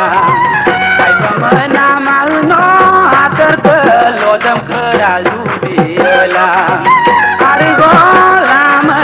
kabiyala Ay pamana mauno atar ke lodam keralu biyala Argo lama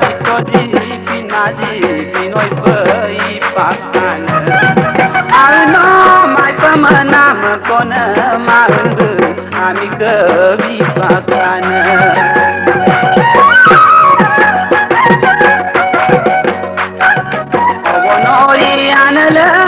pito di pinaji pinoy pei pakana Arno mai pemenam kona maundu ami ke bipakana Ogonoi anala auna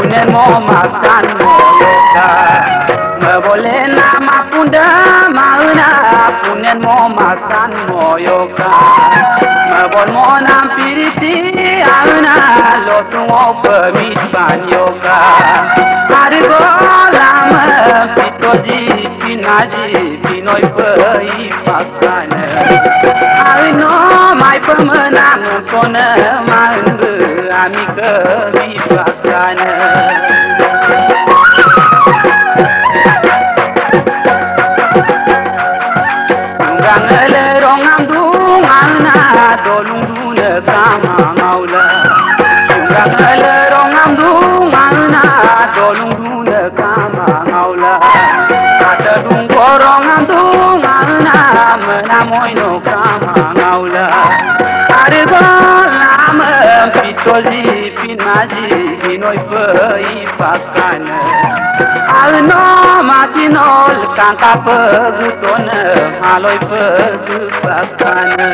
punen mo maksan moyoka Mebole nama apunda mauna punen mo maksan moyoka Mebol mo nam piriti auna lotung o pemit banyoka Arigo lama pitoji pinaji pinoi pei pakana Alno mai pemenang kona manggu ami Ngang ele rong am dung ana dolung dune kama maula Ngang ele rong am dung ana dolung dune kama maula Ada dung korong am dung ana menamoy no kama maula Argo lama pitoji pinaji pinoi pei pakana Alno masinol Canta păgutonă, aloi păgut pascană